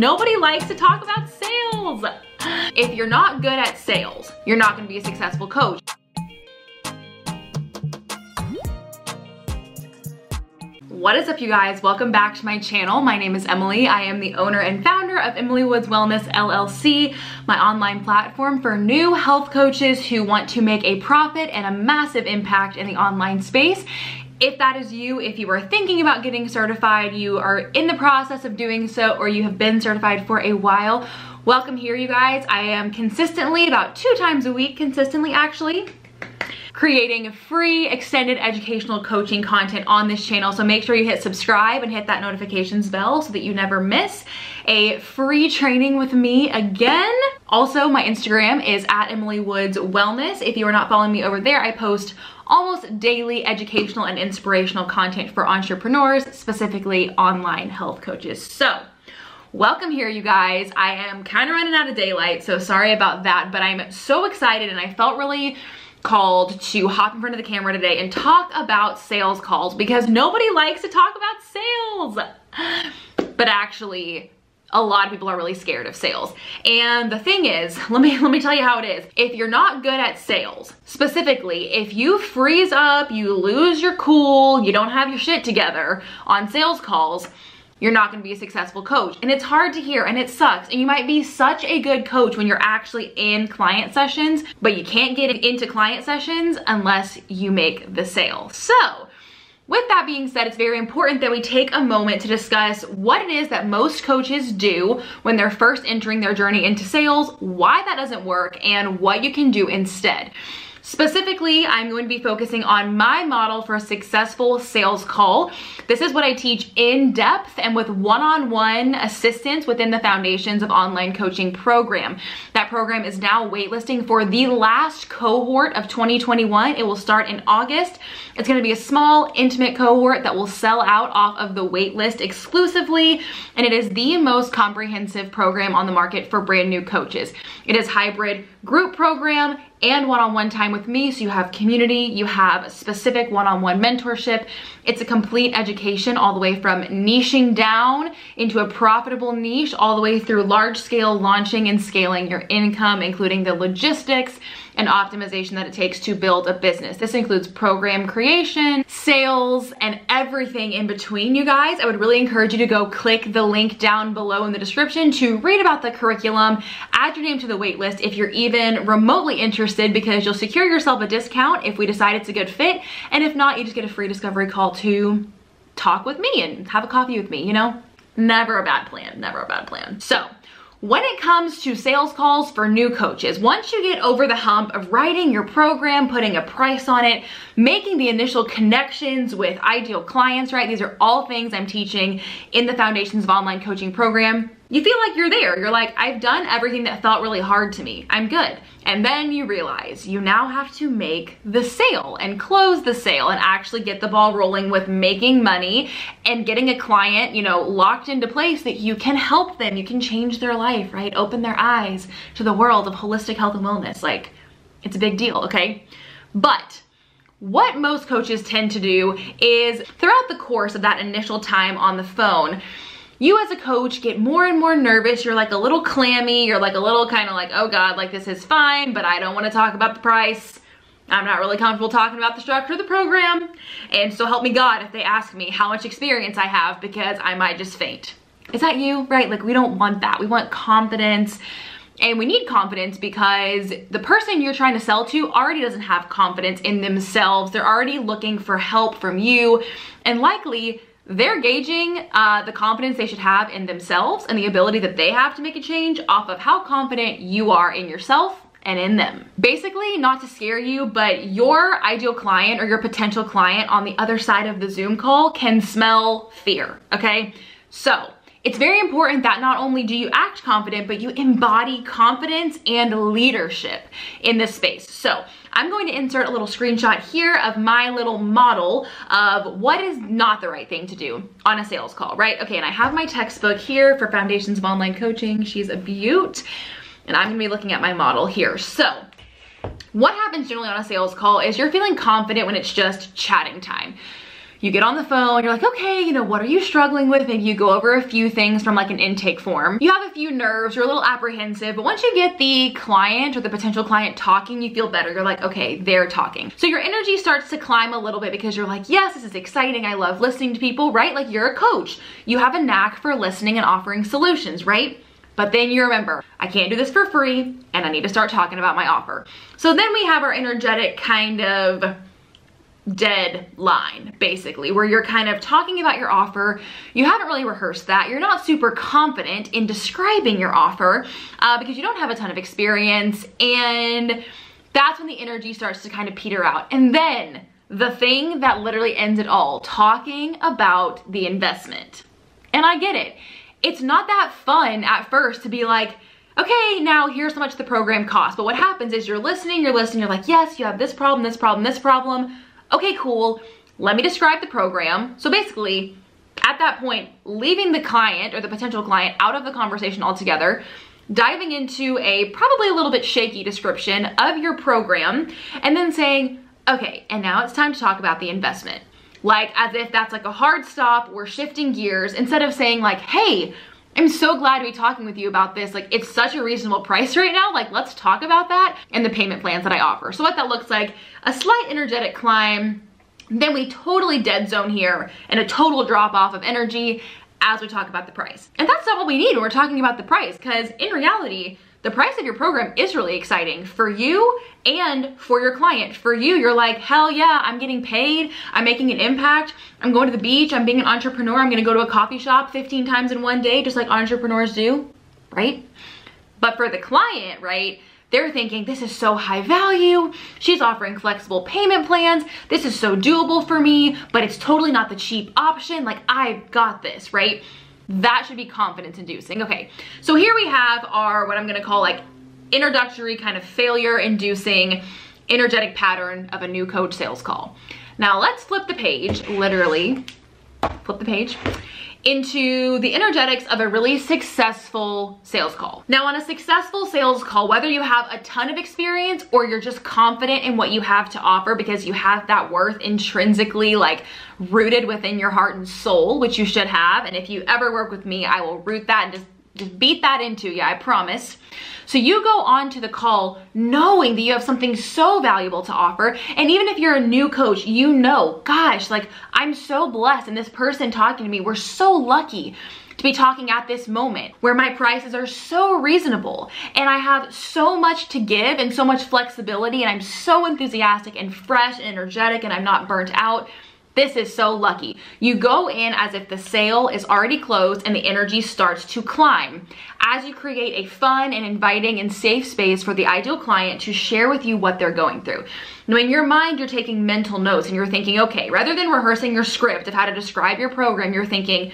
nobody likes to talk about sales. If you're not good at sales, you're not gonna be a successful coach. What is up you guys? Welcome back to my channel. My name is Emily. I am the owner and founder of Emily Woods Wellness LLC, my online platform for new health coaches who want to make a profit and a massive impact in the online space. If that is you, if you are thinking about getting certified, you are in the process of doing so, or you have been certified for a while, welcome here you guys. I am consistently, about two times a week, consistently actually, creating free extended educational coaching content on this channel. So make sure you hit subscribe and hit that notifications bell so that you never miss a free training with me again. Also, my Instagram is at Emily Woods Wellness. If you are not following me over there, I post almost daily educational and inspirational content for entrepreneurs, specifically online health coaches. So welcome here you guys i am kind of running out of daylight so sorry about that but i'm so excited and i felt really called to hop in front of the camera today and talk about sales calls because nobody likes to talk about sales. But actually, a lot of people are really scared of sales. And the thing is, let me let me tell you how it is. If you're not good at sales, specifically, if you freeze up, you lose your cool, you don't have your shit together on sales calls, you're not gonna be a successful coach. And it's hard to hear and it sucks. And you might be such a good coach when you're actually in client sessions, but you can't get into client sessions unless you make the sale. So, with that being said, it's very important that we take a moment to discuss what it is that most coaches do when they're first entering their journey into sales, why that doesn't work, and what you can do instead. Specifically, I'm going to be focusing on my model for a successful sales call. This is what I teach in depth and with one-on-one -on -one assistance within the Foundations of Online Coaching program. That program is now waitlisting for the last cohort of 2021. It will start in August. It's gonna be a small, intimate cohort that will sell out off of the waitlist exclusively, and it is the most comprehensive program on the market for brand new coaches. It is hybrid group program and one-on-one -on -one time with me. So you have community, you have specific one-on-one -on -one mentorship. It's a complete education all the way from niching down into a profitable niche all the way through large scale launching and scaling your income, including the logistics, and optimization that it takes to build a business. This includes program creation, sales, and everything in between, you guys. I would really encourage you to go click the link down below in the description to read about the curriculum, add your name to the waitlist if you're even remotely interested because you'll secure yourself a discount if we decide it's a good fit. And if not, you just get a free discovery call to talk with me and have a coffee with me, you know? Never a bad plan, never a bad plan. So when it comes to sales calls for new coaches, once you get over the hump of writing your program, putting a price on it, making the initial connections with ideal clients, right? These are all things I'm teaching in the Foundations of Online Coaching program you feel like you're there. You're like, I've done everything that felt really hard to me. I'm good. And then you realize you now have to make the sale and close the sale and actually get the ball rolling with making money and getting a client, you know, locked into place that you can help them. You can change their life, right? Open their eyes to the world of holistic health and wellness. Like, it's a big deal, okay? But what most coaches tend to do is throughout the course of that initial time on the phone, you as a coach get more and more nervous. You're like a little clammy. You're like a little kind of like, oh God, like this is fine, but I don't want to talk about the price. I'm not really comfortable talking about the structure of the program. And so help me God if they ask me how much experience I have because I might just faint. Is that you? Right? Like we don't want that. We want confidence. And we need confidence because the person you're trying to sell to already doesn't have confidence in themselves. They're already looking for help from you. And likely they're gauging uh, the confidence they should have in themselves and the ability that they have to make a change off of how confident you are in yourself and in them. Basically, not to scare you, but your ideal client or your potential client on the other side of the Zoom call can smell fear, okay? So, it's very important that not only do you act confident, but you embody confidence and leadership in this space. So I'm going to insert a little screenshot here of my little model of what is not the right thing to do on a sales call, right? Okay, and I have my textbook here for Foundations of Online Coaching. She's a beaut. And I'm gonna be looking at my model here. So what happens generally on a sales call is you're feeling confident when it's just chatting time you get on the phone, you're like, okay, you know, what are you struggling with? Maybe you go over a few things from like an intake form. You have a few nerves, you're a little apprehensive, but once you get the client or the potential client talking, you feel better. You're like, okay, they're talking. So your energy starts to climb a little bit because you're like, yes, this is exciting. I love listening to people, right? Like you're a coach. You have a knack for listening and offering solutions, right? But then you remember, I can't do this for free and I need to start talking about my offer. So then we have our energetic kind of dead line basically where you're kind of talking about your offer. You haven't really rehearsed that. You're not super confident in describing your offer uh, because you don't have a ton of experience and that's when the energy starts to kind of peter out. And then the thing that literally ends it all talking about the investment. And i get it. It's not that fun at first to be like okay, now here's how much the program costs. But what happens is you're listening, you're listening, you're like, yes, you have this problem, this problem, this problem okay, cool, let me describe the program. So basically, at that point, leaving the client or the potential client out of the conversation altogether, diving into a probably a little bit shaky description of your program, and then saying, okay, and now it's time to talk about the investment. Like as if that's like a hard stop, we're shifting gears, instead of saying like, hey, I'm so glad to be talking with you about this. Like it's such a reasonable price right now. Like let's talk about that and the payment plans that I offer. So what that looks like, a slight energetic climb, then we totally dead zone here and a total drop off of energy as we talk about the price. And that's not what we need when we're talking about the price because in reality, the price of your program is really exciting for you and for your client. For you, you're like, hell yeah, I'm getting paid, I'm making an impact, I'm going to the beach, I'm being an entrepreneur, I'm gonna go to a coffee shop 15 times in one day, just like entrepreneurs do, right? But for the client, right, they're thinking, this is so high value, she's offering flexible payment plans, this is so doable for me, but it's totally not the cheap option, like I've got this, right? That should be confidence inducing. Okay, so here we have our, what I'm gonna call like introductory kind of failure inducing energetic pattern of a new coach sales call. Now let's flip the page, literally, flip the page into the energetics of a really successful sales call. Now on a successful sales call, whether you have a ton of experience or you're just confident in what you have to offer because you have that worth intrinsically like rooted within your heart and soul, which you should have. And if you ever work with me, I will root that and just just beat that into you, I promise. So you go on to the call knowing that you have something so valuable to offer. And even if you're a new coach, you know, gosh, like I'm so blessed and this person talking to me, we're so lucky to be talking at this moment where my prices are so reasonable and I have so much to give and so much flexibility and I'm so enthusiastic and fresh and energetic and I'm not burnt out this is so lucky. You go in as if the sale is already closed and the energy starts to climb as you create a fun and inviting and safe space for the ideal client to share with you what they're going through. Now in your mind, you're taking mental notes and you're thinking, okay, rather than rehearsing your script of how to describe your program, you're thinking,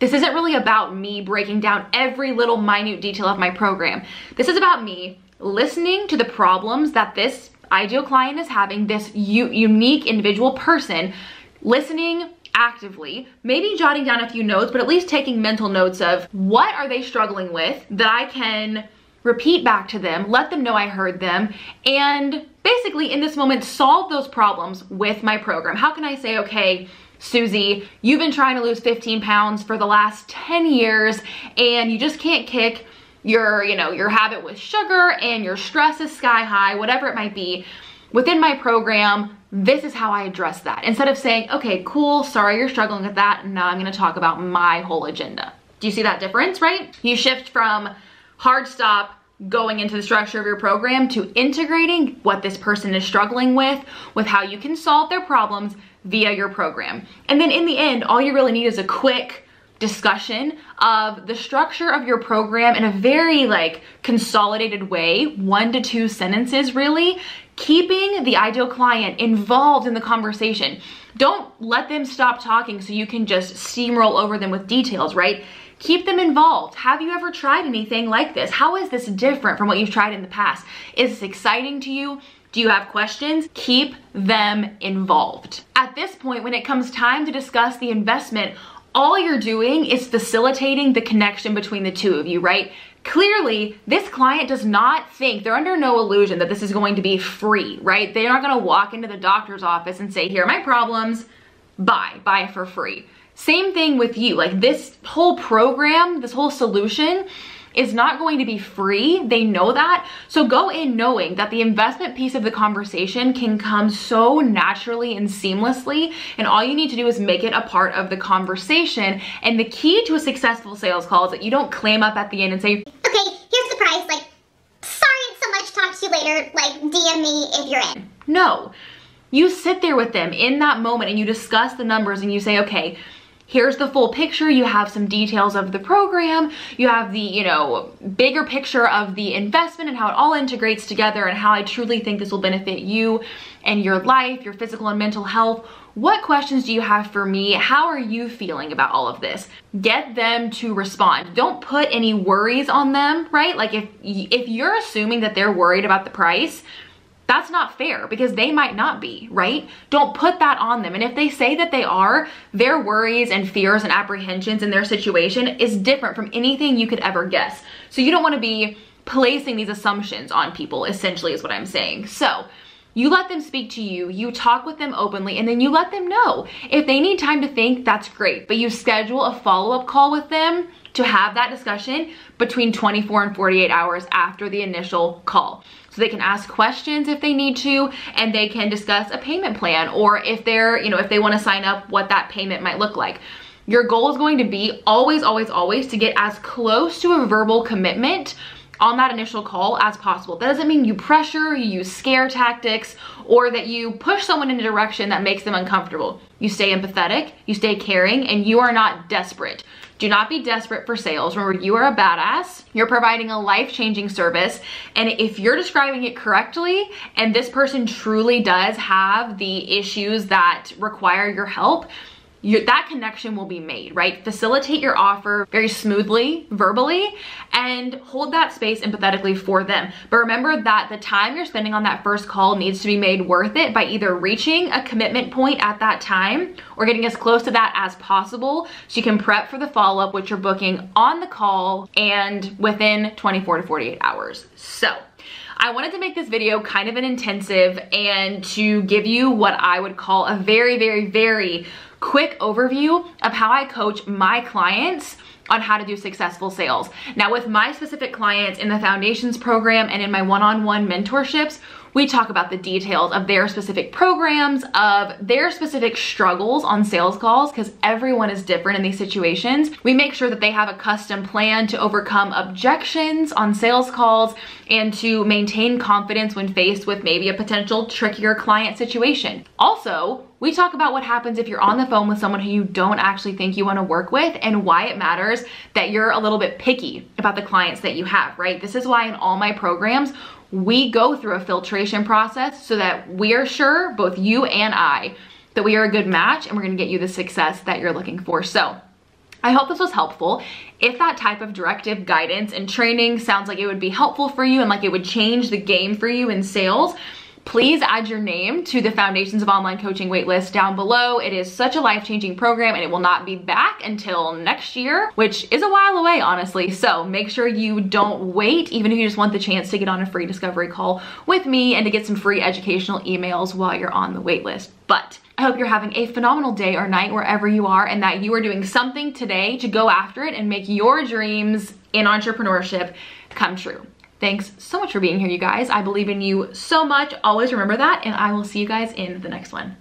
this isn't really about me breaking down every little minute detail of my program. This is about me listening to the problems that this ideal client is having, this unique individual person listening actively, maybe jotting down a few notes, but at least taking mental notes of what are they struggling with that I can repeat back to them, let them know I heard them, and basically in this moment solve those problems with my program. How can I say, okay, Susie, you've been trying to lose 15 pounds for the last 10 years and you just can't kick your, you know, your habit with sugar and your stress is sky high, whatever it might be. Within my program, this is how I address that. Instead of saying, okay, cool, sorry you're struggling with that, now I'm gonna talk about my whole agenda. Do you see that difference, right? You shift from hard stop, going into the structure of your program to integrating what this person is struggling with, with how you can solve their problems via your program. And then in the end, all you really need is a quick discussion of the structure of your program in a very like consolidated way, one to two sentences really, keeping the ideal client involved in the conversation. Don't let them stop talking so you can just steamroll over them with details, right? Keep them involved. Have you ever tried anything like this? How is this different from what you've tried in the past? Is this exciting to you? Do you have questions? Keep them involved. At this point, when it comes time to discuss the investment, all you're doing is facilitating the connection between the two of you, right? Clearly, this client does not think, they're under no illusion that this is going to be free, right? They're not gonna walk into the doctor's office and say, here are my problems, buy, buy for free. Same thing with you. Like this whole program, this whole solution is not going to be free. They know that. So go in knowing that the investment piece of the conversation can come so naturally and seamlessly. And all you need to do is make it a part of the conversation. And the key to a successful sales call is that you don't clam up at the end and say, okay, here's the price. Like, sorry it's so much. Talk to you later. Like, DM me if you're in. No. You sit there with them in that moment and you discuss the numbers and you say, okay, here's the full picture. You have some details of the program. You have the, you know, bigger picture of the investment and how it all integrates together and how I truly think this will benefit you and your life, your physical and mental health. What questions do you have for me? How are you feeling about all of this? Get them to respond. Don't put any worries on them, right? Like if if you're assuming that they're worried about the price, that's not fair because they might not be, right? Don't put that on them. And if they say that they are, their worries and fears and apprehensions in their situation is different from anything you could ever guess. So you don't want to be placing these assumptions on people, essentially, is what I'm saying. So, you let them speak to you, you talk with them openly, and then you let them know. If they need time to think, that's great. But you schedule a follow up call with them to have that discussion between 24 and 48 hours after the initial call. So they can ask questions if they need to, and they can discuss a payment plan or if they're, you know, if they want to sign up, what that payment might look like. Your goal is going to be always, always, always to get as close to a verbal commitment on that initial call as possible. That doesn't mean you pressure, you use scare tactics, or that you push someone in a direction that makes them uncomfortable. You stay empathetic, you stay caring, and you are not desperate. Do not be desperate for sales. Remember, you are a badass. You're providing a life-changing service. And if you're describing it correctly, and this person truly does have the issues that require your help, you, that connection will be made, right? Facilitate your offer very smoothly, verbally, and hold that space empathetically for them. But remember that the time you're spending on that first call needs to be made worth it by either reaching a commitment point at that time or getting as close to that as possible so you can prep for the follow-up, which you're booking on the call and within 24 to 48 hours. So, I wanted to make this video kind of an intensive and to give you what I would call a very, very, very quick overview of how I coach my clients on how to do successful sales. Now with my specific clients in the foundations program and in my one-on-one -on -one mentorships, we talk about the details of their specific programs, of their specific struggles on sales calls, because everyone is different in these situations. We make sure that they have a custom plan to overcome objections on sales calls and to maintain confidence when faced with maybe a potential trickier client situation. Also, we talk about what happens if you're on the phone with someone who you don't actually think you want to work with and why it matters that you're a little bit picky about the clients that you have, right? This is why in all my programs, we go through a filtration process so that we are sure, both you and I, that we are a good match and we're gonna get you the success that you're looking for. So I hope this was helpful. If that type of directive guidance and training sounds like it would be helpful for you and like it would change the game for you in sales, please add your name to the Foundations of Online Coaching waitlist down below. It is such a life-changing program and it will not be back until next year, which is a while away, honestly. So make sure you don't wait, even if you just want the chance to get on a free discovery call with me and to get some free educational emails while you're on the waitlist. But I hope you're having a phenomenal day or night wherever you are and that you are doing something today to go after it and make your dreams in entrepreneurship come true. Thanks so much for being here, you guys. I believe in you so much. Always remember that, and I will see you guys in the next one.